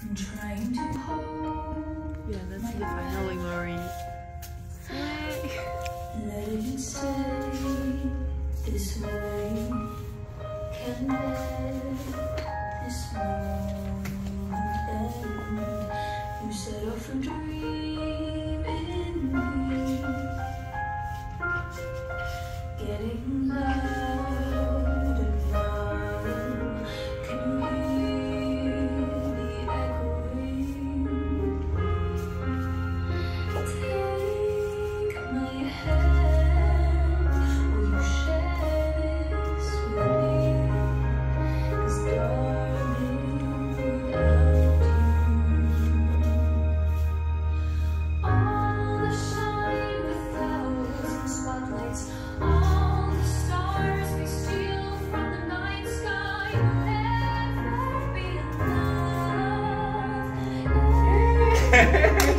I'm trying to hold, Yeah, that's the finally Lori. let it stay this way. Can let this moment. You set off a dream Yeah.